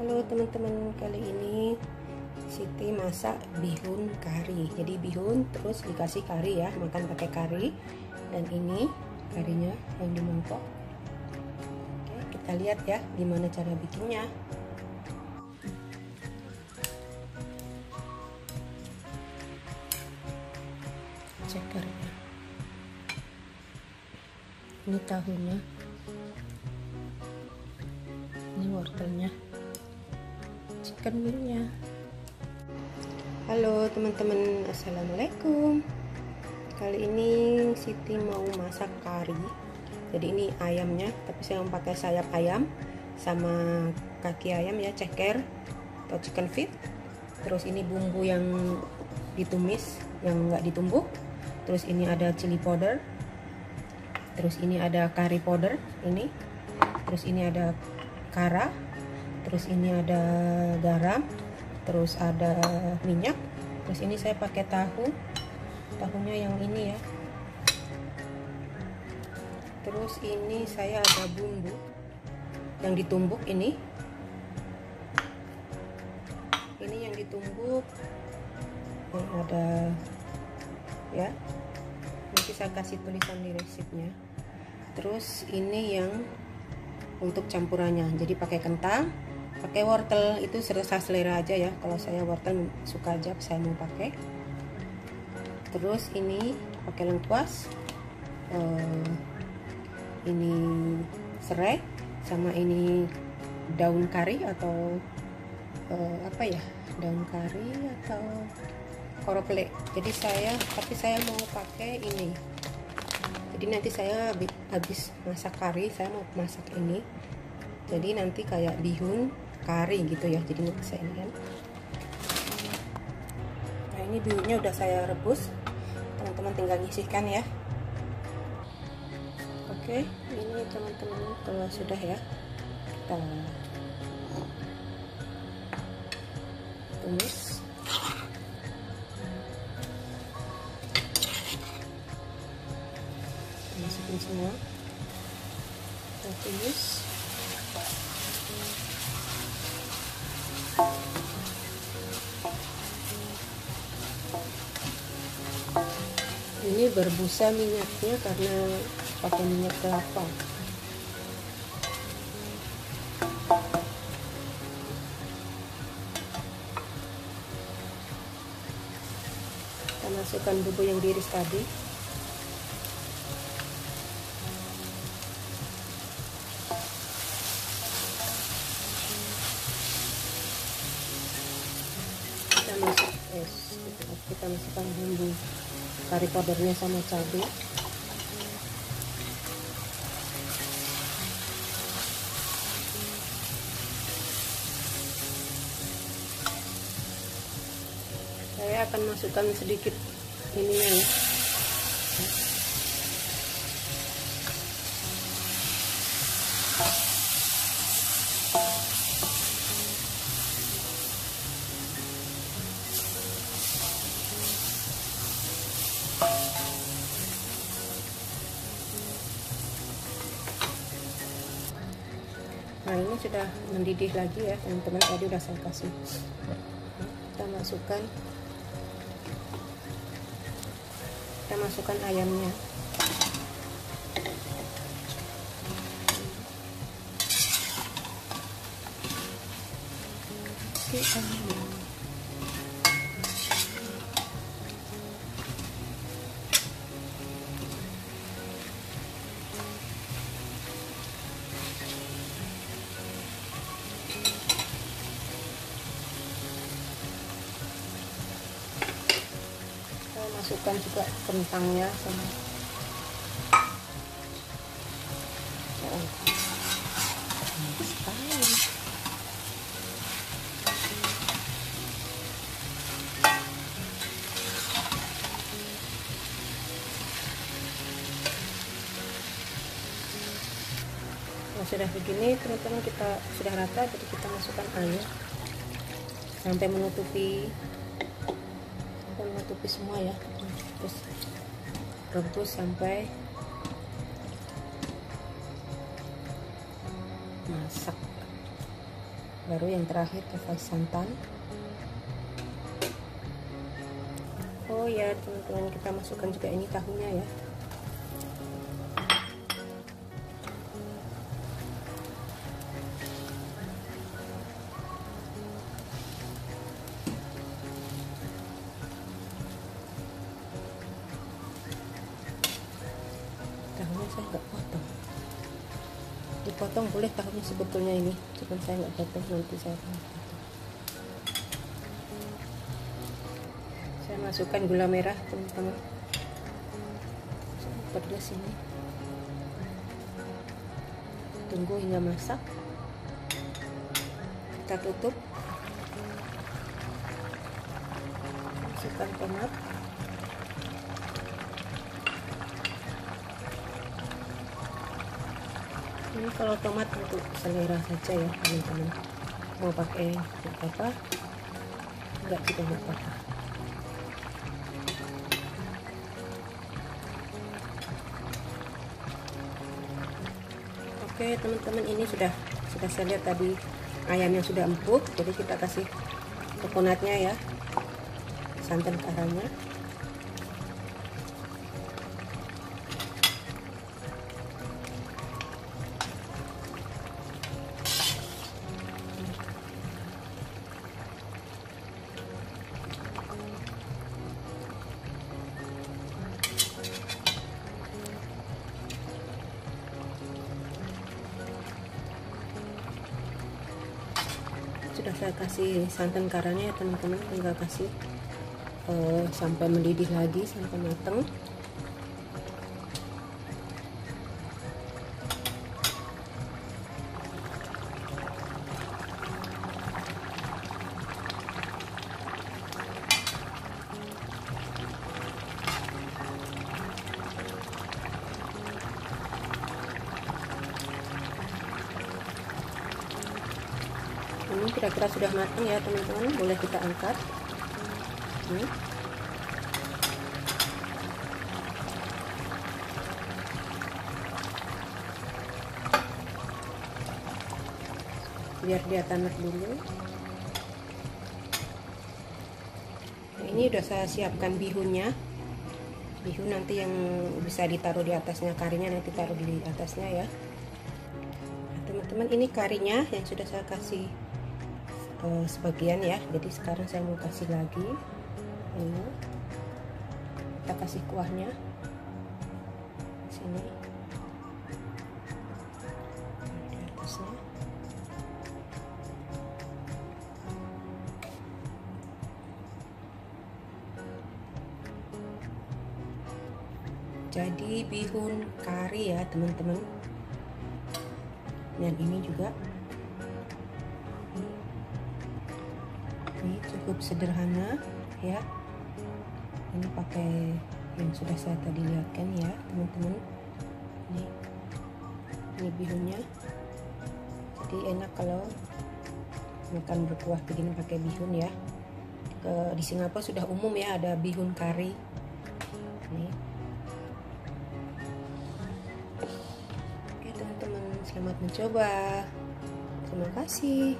Halo teman-teman, kali ini Siti masak bihun kari. Jadi bihun terus dikasih kari ya, makan pakai kari. Dan ini karinya yang di. Oke, kita lihat ya gimana cara bikinnya. Cekernya. Ini tahunya. Ini wortelnya chicken wingnya halo teman-teman. Assalamualaikum. Kali ini Siti mau masak kari. Jadi ini ayamnya tapi saya mau pakai sayap ayam sama kaki ayam ya ceker atau chicken feet. Terus ini bumbu yang ditumis yang enggak ditumbuk. Terus ini ada chili powder. Terus ini ada curry powder ini. Terus ini ada kara terus ini ada garam terus ada minyak terus ini saya pakai tahu tahunya yang ini ya. Terus ini saya ada bumbu yang ditumbuk ini. Ini yang ditumbuk yang ada ya. Nanti saya kasih tulisan di resepnya terus ini yang untuk campurannya jadi pakai kentang pakai wortel itu serasa selera aja ya. Kalau saya wortel suka aja saya mau pakai. Terus ini pakai lengkuas. Uh, ini serai sama ini daun kari atau uh, apa ya? Daun kari atau korople jadi saya tapi saya mau pakai ini. Jadi nanti saya habis masak kari saya mau masak ini. Jadi nanti kayak bihun kari gitu ya jadi bisa ini kan. Nah ini bihunnya udah saya rebus. Teman-teman tinggal nyisihkan ya. Oke ini teman-teman kalau sudah ya kita tumis. Masukin semua. Kita tumis ini berbusa minyaknya karena pakai minyak kelapa. Kita masukkan bubuk yang diiris tadi. Kita masuk es kita masukkan bumbu kari powdernya sama cabai. Saya akan masukkan sedikit ininya ya nah ini sudah mendidih lagi ya teman-teman. Tadi udah saya kasih. Kita masukkan. Kita masukkan ayamnya. Ayam masukkan juga kentangnya sama. Nah, sudah begini teman-teman kita sudah rata jadi kita masukkan air sampai menutupi menutupi semua ya terus rebus sampai masak. Baru yang terakhir kasih santan. Oh ya teman-teman kita masukkan juga ini tahunya ya dipotong boleh tahunya sebetulnya ini? Cuma saya nggak potong nanti saya potong. Saya masukkan gula merah teman-teman. Pedas ini tunggu hingga masak. Kita tutup. Masukkan tomat ini kalau tomat untuk selera saja ya teman-teman. Mau pakai apa? Enggak juga nggak apa-apa. Oke teman-teman ini sudah sudah saya lihat tadi ayamnya sudah empuk jadi kita kasih coconutnya ya santan karanya sudah saya kasih santan karanya ya teman-teman. Tinggal kasih uh, sampai mendidih lagi sampai matang kira-kira sudah matang ya teman-teman. Boleh kita angkat. Ini. biar dia tanak dulu. Nah, ini udah saya siapkan bihunnya bihun nanti yang bisa ditaruh di atasnya karinya nanti taruh di atasnya ya. Nah, teman-teman ini karinya yang sudah saya kasih uh, sebagian ya. Jadi sekarang saya mau kasih lagi. Ini. Kita kasih kuahnya. Sini. Di jadi bihun kari ya teman-teman. Dan ini juga cukup sederhana ya. Ini pakai yang sudah saya tadi lihatkan ya teman-teman. Ini ini bihunnya jadi enak kalau makan berkuah begini pakai bihun ya. Ke di Singapura sudah umum ya ada bihun kari. Ini. Oke teman-teman selamat mencoba. Terima kasih